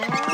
Yeah.